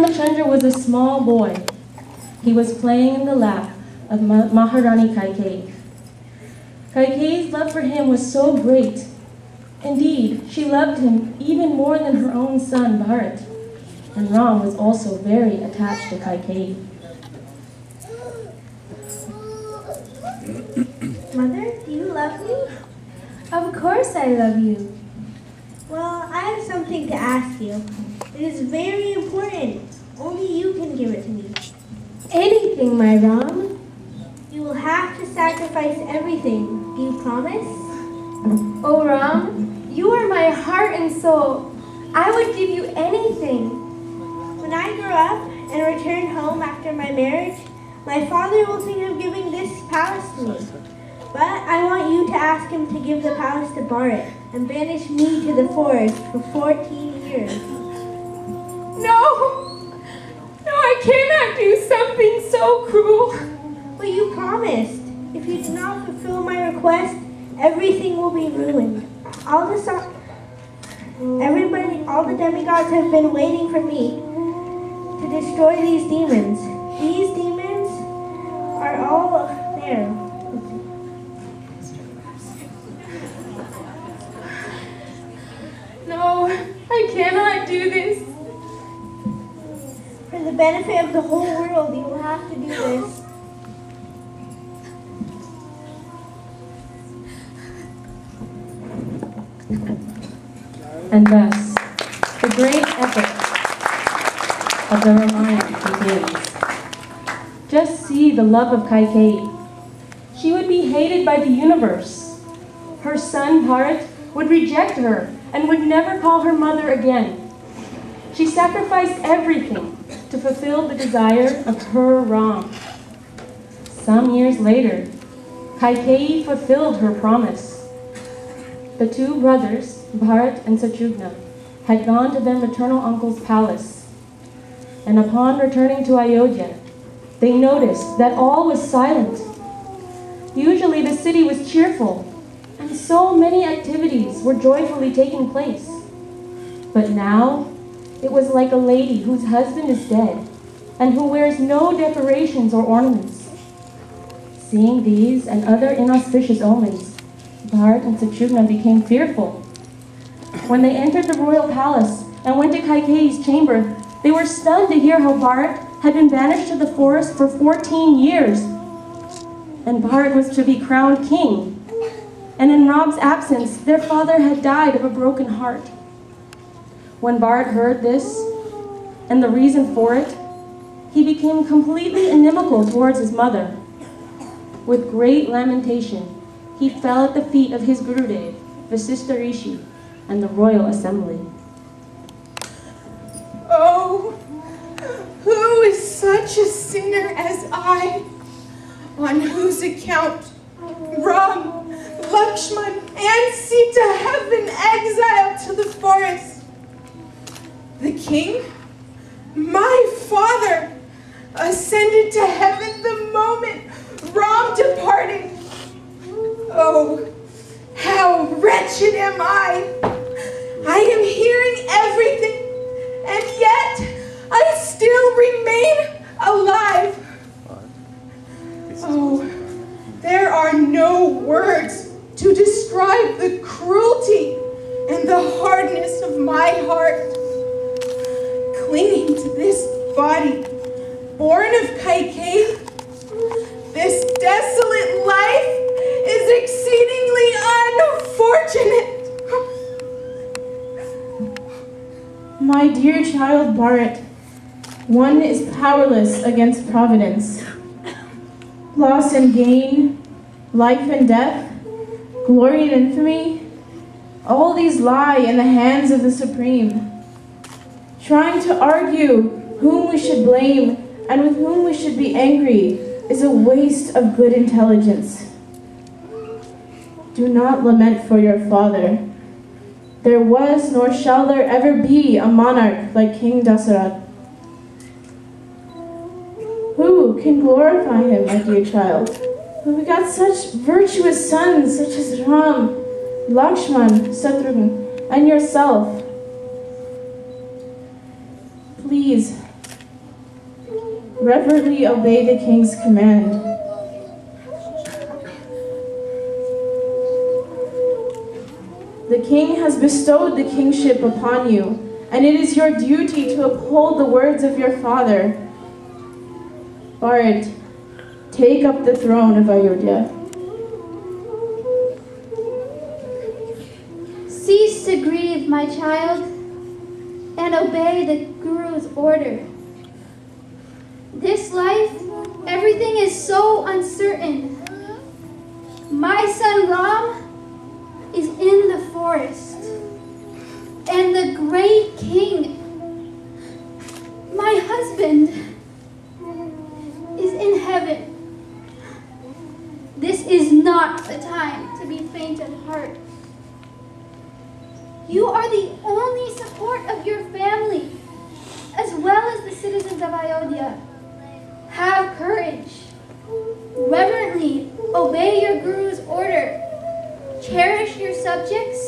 Ramachandra was a small boy. He was playing in the lap of Maharani Kaikeyi. Kaikeyi's love for him was so great. Indeed, she loved him even more than her own son Bharat. And Ram was also very attached to Kaikeyi. Mother, do you love me? Of course I love you. Well, I have something to ask you. It is very important. Only you can give it to me. Anything, my Ram. You will have to sacrifice everything. Do you promise? Oh, Ram, you are my heart and soul. I would give you anything. When I grow up and return home after my marriage, my father will think of giving this palace to me. But I want you to ask him to give the palace to Bharat and banish me to the forest for 14 years. No! I cannot do something so cruel. But you promised. If you do not fulfill my request, everything will be ruined. All the so everybody, all the demigods have been waiting for me to destroy these demons. These demons are all there. No, I cannot do this. Benefit of the whole world, you have to do this. And thus, the great epic of the Ramayana begins. Just see the love of Kaikeyi. She would be hated by the universe. Her son Bharat would reject her and would never call her mother again. She sacrificed everything to fulfill the desire of her Ram. Some years later, Kaikeyi fulfilled her promise. The two brothers, Bharat and Satrughna, had gone to their maternal uncle's palace. And upon returning to Ayodhya, they noticed that all was silent. Usually the city was cheerful, and so many activities were joyfully taking place. But now, it was like a lady whose husband is dead, and who wears no decorations or ornaments. Seeing these and other inauspicious omens, Bharat and Satrughna became fearful. When they entered the royal palace and went to Kaikeyi's chamber, they were stunned to hear how Bharat had been banished to the forest for 14 years. And Bharat was to be crowned king. And in Ram's absence, their father had died of a broken heart. When Bharat heard this, and the reason for it, he became completely inimical towards his mother. With great lamentation, he fell at the feet of his Gurudev, Rishi, and the royal assembly. Oh, who is such a sinner as I, on whose account Ram, Lakshman, and Sita have been exiled to the forest? The king, my father, ascended to heaven the moment Ram departed Oh, how wretched am I! I am hearing everything, and yet I still remain body, born of Kaikeyi, this desolate life is exceedingly unfortunate. My dear child Bharat, one is powerless against providence. Loss and gain, life and death, glory and infamy, all these lie in the hands of the Supreme. Trying to argue whom we should blame and with whom we should be angry is a waste of good intelligence. Do not lament for your father. There was nor shall there ever be a monarch like King Dasarath. Who can glorify him, my dear child? We got such virtuous sons such as Ram, Lakshman, Satrughn, and yourself. Please, reverently obey the king's command. The king has bestowed the kingship upon you, and it is your duty to uphold the words of your father. Bharat, take up the throne of Ayodhya. Cease to grieve, my child, and obey the Guru's order. This life, everything is so uncertain. My son Ram is in the forest, and the great king, my husband, is in heaven. This is not the time to be faint at heart. You are the only support of your family, as well as the citizens of Ayodhya. Have courage. Reverently obey your Guru's order. Cherish your subjects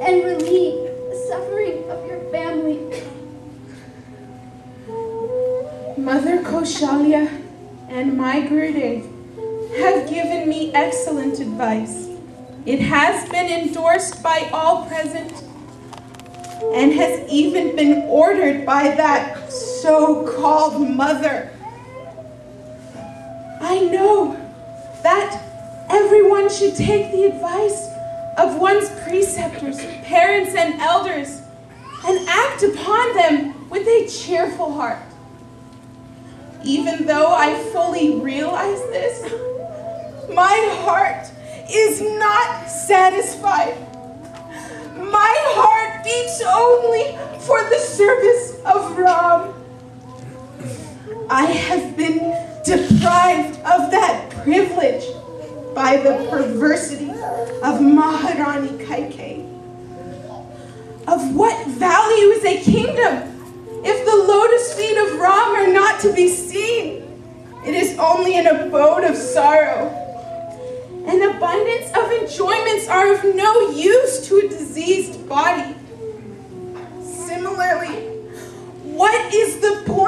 and relieve the suffering of your family. Mother Koshalya and my Gurudev have given me excellent advice. It has been endorsed by all present and has even been ordered by that so-called mother. I know that everyone should take the advice of one's preceptors, parents, and elders and act upon them with a cheerful heart. Even though I fully realize this, my heart is not satisfied. My heart beats only for the service of Ram. I have been deprived of that privilege by the perversity of Maharani Kaikeyi. Of what value is a kingdom if the lotus feet of Ram are not to be seen? It is only an abode of sorrow. An abundance of enjoyments are of no use to a diseased body. Similarly, what is the point